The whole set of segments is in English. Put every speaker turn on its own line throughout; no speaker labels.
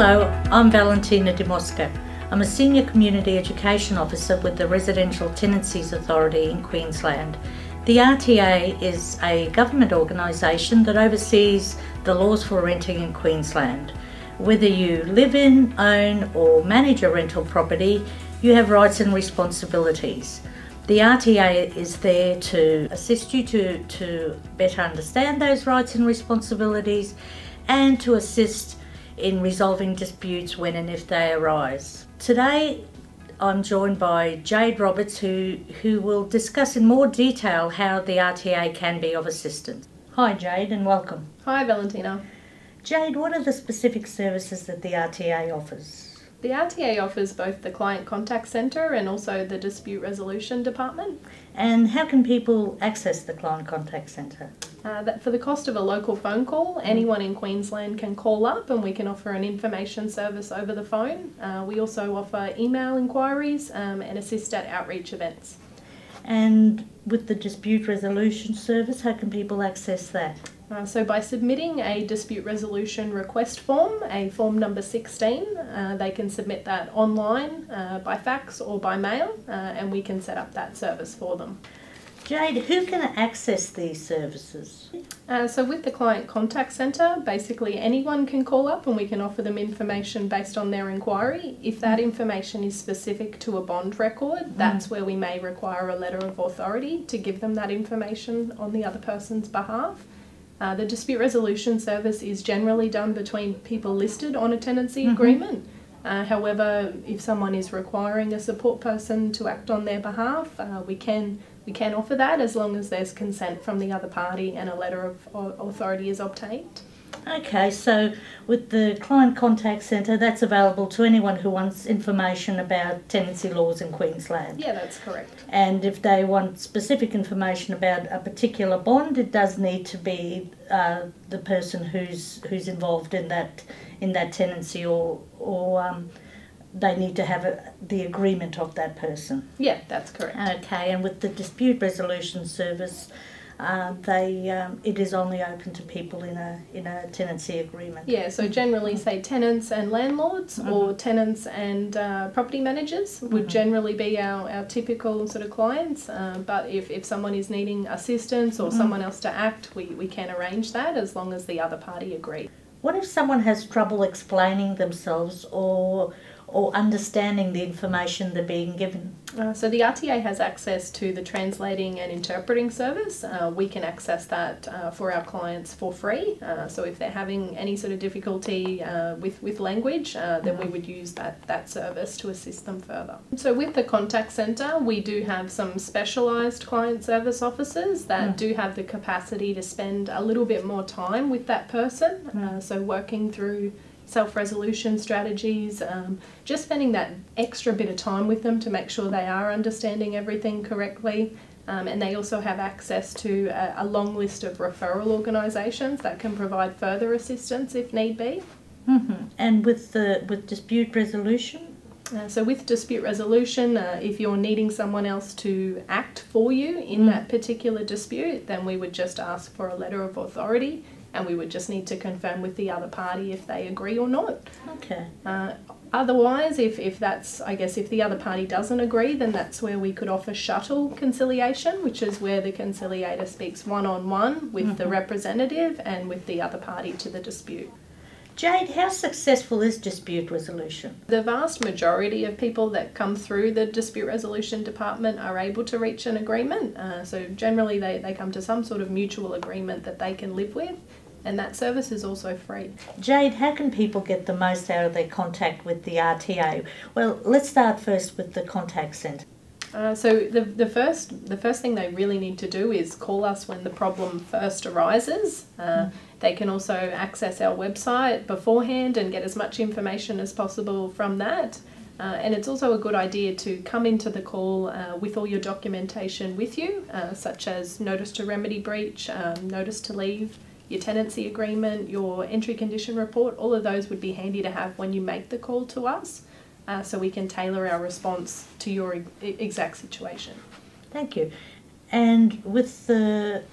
Hello, I'm Valentina Demosca. I'm a Senior Community Education Officer with the Residential Tenancies Authority in Queensland. The RTA is a government organisation that oversees the laws for renting in Queensland. Whether you live in, own, or manage a rental property, you have rights and responsibilities. The RTA is there to assist you to, to better understand those rights and responsibilities and to assist in resolving disputes when and if they arise. Today, I'm joined by Jade Roberts, who, who will discuss in more detail how the RTA can be of assistance. Hi, Jade, and welcome.
Hi, Valentina.
Jade, what are the specific services that the RTA offers?
The RTA offers both the Client Contact Centre and also the Dispute Resolution Department.
And how can people access the Client Contact Centre?
Uh, that for the cost of a local phone call, anyone in Queensland can call up and we can offer an information service over the phone. Uh, we also offer email inquiries um, and assist at outreach events.
And with the dispute resolution service, how can people access that?
Uh, so by submitting a dispute resolution request form, a form number 16, uh, they can submit that online uh, by fax or by mail uh, and we can set up that service for them.
Jade, who can access these services?
Uh, so with the Client Contact Centre, basically anyone can call up and we can offer them information based on their inquiry. If that information is specific to a bond record, that's where we may require a letter of authority to give them that information on the other person's behalf. Uh, the dispute resolution service is generally done between people listed on a tenancy
Mhm.
agreement. Uh, however, if someone is requiring a support person to act on their behalf, uh, we can we can offer that as long as there's consent from the other party and a letter of authority is obtained.
Okay, so with the Client Contact Centre, that's available to anyone who wants information about tenancy laws in Queensland.
Yeah, that's correct.
And if they want specific information about a particular bond, it does need to be uh, the person who's who's involved in that in that tenancy, or or um, they need to have a, the agreement of that person.
Yeah, that's correct.
Okay, and with the dispute resolution service, uh, they um, it is only open to people in a in a tenancy agreement.
Yeah, so generally, say tenants and landlords or tenants and uh, property managers would generally be our, our typical sort of clients. Uh, but if, if someone is needing assistance or someone else to act, we, we can arrange that as long as the other party agrees.
What if someone has trouble explaining themselves or or understanding the information they're being given?
Uh, so the RTA has access to the translating and interpreting service. Uh, we can access that uh, for our clients for free. Uh, so if they're having any sort of difficulty uh, with with language, uh, then we would use that that service to assist them further. So with the contact centre, we do have some specialised client service officers that do have the capacity to spend a little bit more time with that person. Uh, so working through self resolution strategies, um, just spending that extra bit of time with them to make sure they are understanding everything correctly. Um, and they also have access to a, a long list of referral organisations that can provide further assistance if need be.
hmm And with the with dispute resolution,
Uh, so, with dispute resolution, uh, if you're needing someone else to act for you in that particular dispute, then we would just ask for a letter of authority and we would just need to confirm with the other party if they agree or not.
okay.
Uh, otherwise, if, if that's, I guess, if the other party doesn't agree, then that's where we could offer shuttle conciliation, which is where the conciliator speaks one on one with the representative and with the other party to the dispute.
Jade, how successful is dispute resolution?
The vast majority of people that come through the dispute resolution department are able to reach an agreement. Uh, so, generally, they, they come to some sort of mutual agreement that they can live with, and that service is also free.
Jade, how can people get the most out of their contact with the RTA? Well, let's start first with the contact centre.
Uh, so the, the first the first thing they really need to do is call us when the problem first arises. Uh, They can also access our website beforehand and get as much information as possible from that. Uh, and it's also a good idea to come into the call uh, with all your documentation with you, uh, such as notice to remedy breach, um, notice to leave, your tenancy agreement, your entry condition report. All of those would be handy to have when you make the call to us uh, so we can tailor our response to your exact situation.
Thank you. And with the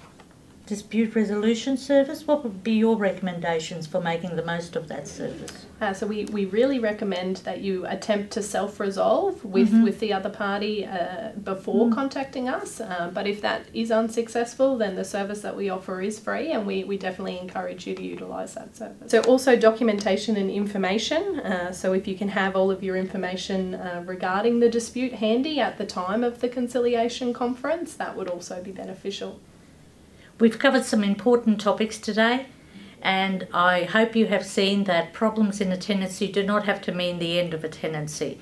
dispute resolution service. What would be your recommendations for making the most of that service?
Uh, so we, we really recommend that you attempt to self-resolve with,
Mhm.
with the other party uh, before
Mm.
contacting us. Uh, but if that is unsuccessful, then the service that we offer is free, and we, we definitely encourage you to utilise that service. So also documentation and information. Uh, so if you can have all of your information uh, regarding the dispute handy at the time of the conciliation conference, that would also be beneficial.
We've covered some important topics today, and I hope you have seen that problems in a tenancy do not have to mean the end of a tenancy.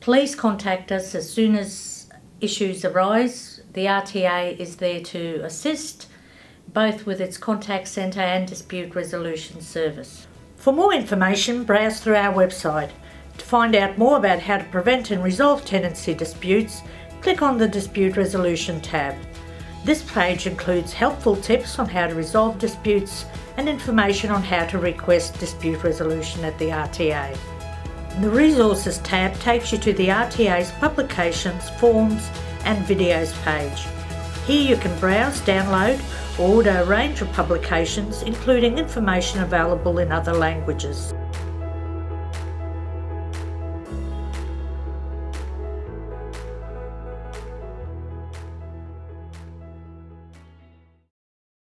Please contact us as soon as issues arise. The RTA is there to assist, both with its contact centre and dispute resolution service. For more information, browse through our website. To find out more about how to prevent and resolve tenancy disputes, click on the Dispute Resolution tab. This page includes helpful tips on how to resolve disputes and information on how to request dispute resolution at the RTA. The Resources tab takes you to the RTA's publications, forms and videos page. Here you can browse, download or order a range of publications including information available in other languages.